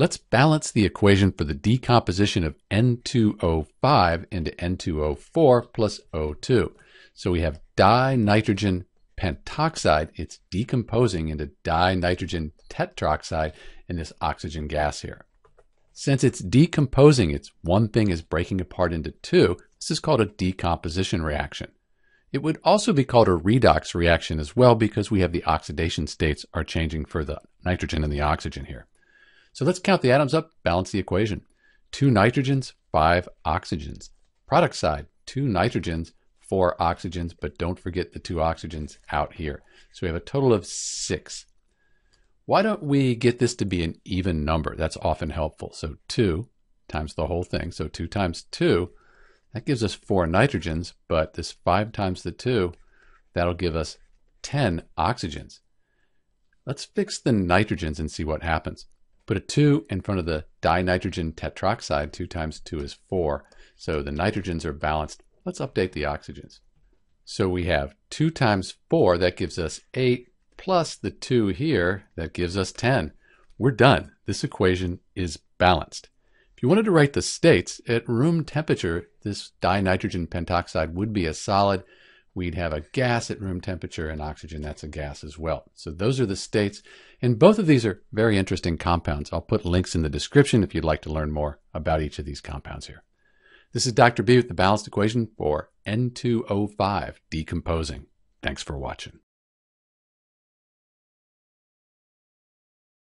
Let's balance the equation for the decomposition of N2O5 into N2O4 plus O2. So we have dinitrogen pentoxide. It's decomposing into dinitrogen tetroxide in this oxygen gas here. Since it's decomposing, it's one thing is breaking apart into two, this is called a decomposition reaction. It would also be called a redox reaction as well because we have the oxidation states are changing for the nitrogen and the oxygen here. So let's count the atoms up, balance the equation. Two nitrogens, five oxygens. Product side, two nitrogens, four oxygens, but don't forget the two oxygens out here. So we have a total of six. Why don't we get this to be an even number? That's often helpful. So 2 times the whole thing. So 2 times 2, that gives us 4 nitrogens, but this 5 times the 2, that'll give us 10 oxygens. Let's fix the nitrogens and see what happens. Put a 2 in front of the dinitrogen tetroxide. 2 times 2 is 4. So the nitrogens are balanced. Let's update the oxygens. So we have 2 times 4, that gives us 8, plus the 2 here, that gives us 10. We're done. This equation is balanced. If you wanted to write the states, at room temperature, this dinitrogen pentoxide would be a solid we'd have a gas at room temperature and oxygen that's a gas as well. So those are the states. And both of these are very interesting compounds. I'll put links in the description if you'd like to learn more about each of these compounds here. This is Dr. B with the balanced equation for N2O5 decomposing. Thanks for watching.